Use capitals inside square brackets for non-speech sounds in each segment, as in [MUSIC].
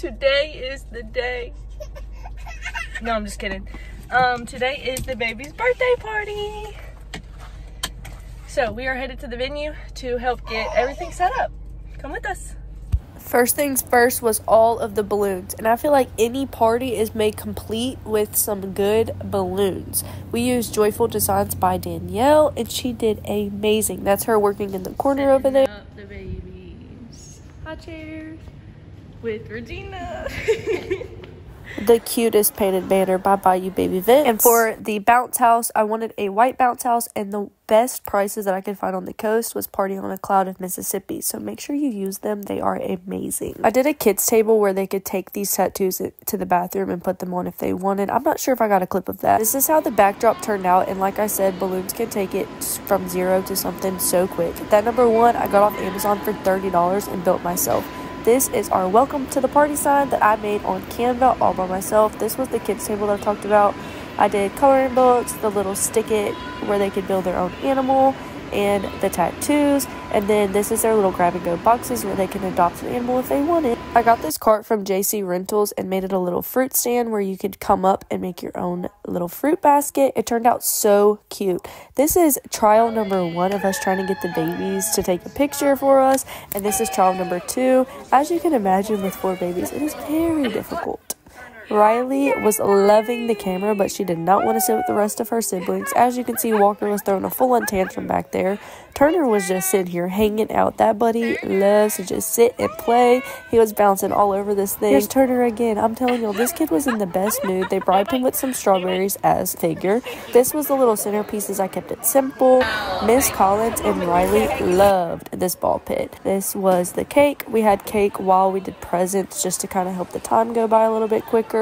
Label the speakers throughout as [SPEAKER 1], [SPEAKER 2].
[SPEAKER 1] today is the day. No, I'm just kidding. Um, today is the baby's birthday party. So we are headed to the venue to help get everything set up. Come with us.
[SPEAKER 2] First things first was all of the balloons, and I feel like any party is made complete with some good balloons. We used Joyful Designs by Danielle, and she did amazing. That's her working in the corner over there.
[SPEAKER 1] Up the babies. High chairs with Regina. [LAUGHS]
[SPEAKER 2] the cutest painted banner by Bayou Baby Vince. And for the bounce house, I wanted a white bounce house, and the best prices that I could find on the coast was Party on a Cloud of Mississippi. So make sure you use them, they are amazing. I did a kids' table where they could take these tattoos to the bathroom and put them on if they wanted. I'm not sure if I got a clip of that. This is how the backdrop turned out, and like I said, balloons can take it from zero to something so quick. That number one, I got off Amazon for $30 and built myself. This is our welcome to the party sign that I made on Canva all by myself. This was the kids table that I talked about. I did coloring books, the little stick it where they could build their own animal, and the tattoos. And then this is their little grab and go boxes where they can adopt an animal if they want it. I got this cart from JC Rentals and made it a little fruit stand where you could come up and make your own little fruit basket. It turned out so cute. This is trial number one of us trying to get the babies to take a picture for us. And this is trial number two. As you can imagine with four babies, it is very difficult. Riley was loving the camera, but she did not want to sit with the rest of her siblings. As you can see, Walker was throwing a full on tantrum back there. Turner was just sitting here hanging out. That buddy loves to just sit and play. He was bouncing all over this thing. Here's Turner again. I'm telling you, this kid was in the best mood. They bribed him with some strawberries as figure. This was the little centerpieces. I kept it simple. Miss Collins and Riley loved this ball pit. This was the cake. We had cake while we did presents just to kind of help the time go by a little bit quicker.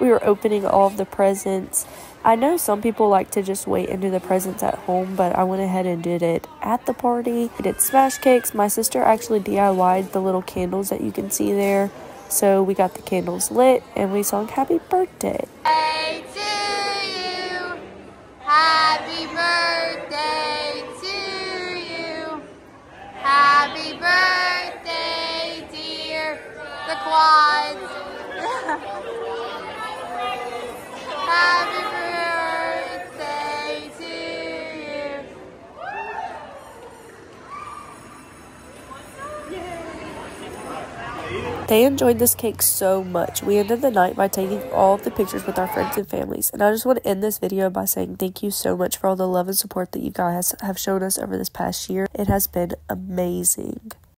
[SPEAKER 2] We were opening all of the presents. I know some people like to just wait and do the presents at home, but I went ahead and did it at the party. I did smash cakes. My sister actually DIY'd the little candles that you can see there. So we got the candles lit and we sung happy birthday.
[SPEAKER 3] Hey to you. Happy birthday to you. Happy birthday, dear the quads. [LAUGHS]
[SPEAKER 2] They enjoyed this cake so much. We ended the night by taking all of the pictures with our friends and families. And I just want to end this video by saying thank you so much for all the love and support that you guys have shown us over this past year. It has been amazing.